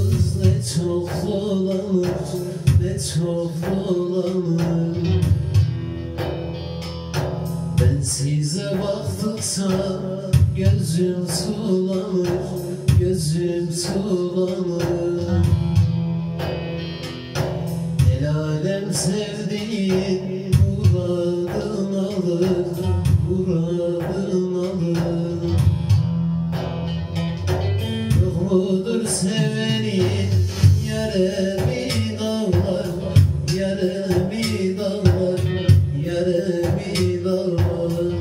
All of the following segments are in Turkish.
yolunuz ne çok dolanır ne çok dolanır Ben size baktıkça gözüm sulanır gözüm sulanır. El alem sevdiğin Yare mi dağlar Yare mi dağlar.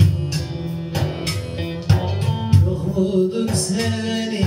Yok mudur sevenin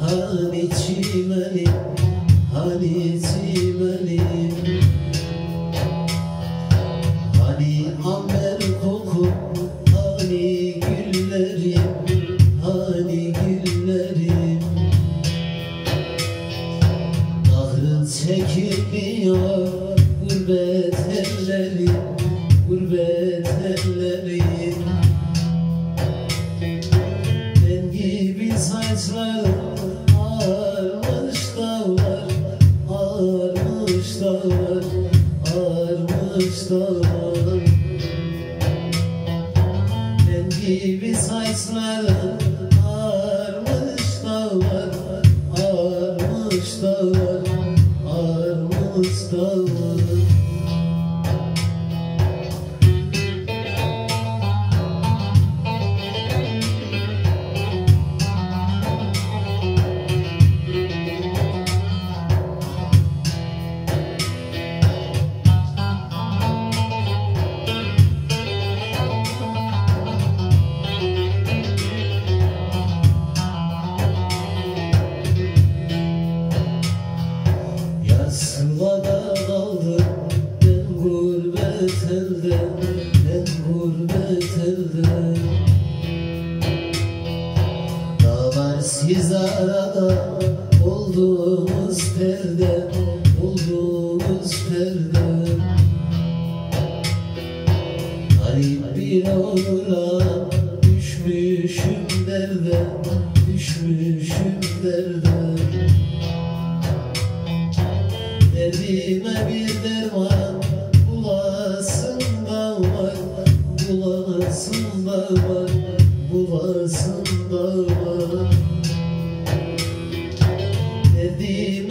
Hani çimenim Hani çimenim Hani amber koku Hani güllerim Hani güllerim Ahır çekilmiyor Gurbet ellerim Gurbet ellerim Dağlar Ben gibi saçlarım ağarmış dağlar Ağarmış dağlar Ağarmış dağlar Ben gurbet elde Dağlar siz arada olduğunuz perde Garip bir onuran düşmüşüm derde Düşmüşüm derde. Derdime bir derman var Bulasın da var Derdime